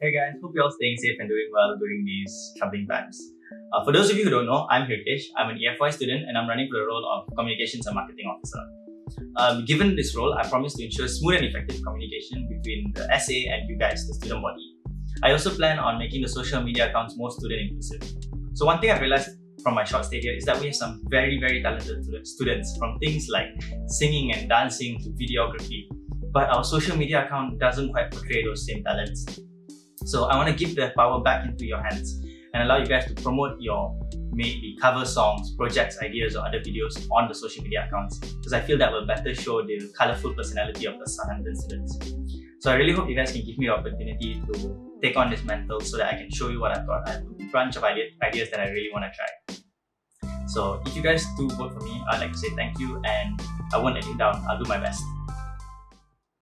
Hey guys, hope you're all staying safe and doing well during these troubling times. Uh, for those of you who don't know, I'm Hrikesh. I'm an EFY student and I'm running for the role of Communications and Marketing Officer. Um, given this role, I promise to ensure smooth and effective communication between the SA and you guys, the student body. I also plan on making the social media accounts more student inclusive. So one thing I've realized from my short stay here is that we have some very, very talented students from things like singing and dancing to videography. But our social media account doesn't quite portray those same talents. So I want to give the power back into your hands and allow you guys to promote your maybe cover songs, projects, ideas, or other videos on the social media accounts because I feel that will better show the colorful personality of the Southampton students. So I really hope you guys can give me the opportunity to take on this mantle so that I can show you what I've got. I have a bunch of ideas that I really want to try. So if you guys do vote for me, I'd like to say thank you and I won't let you down. I'll do my best.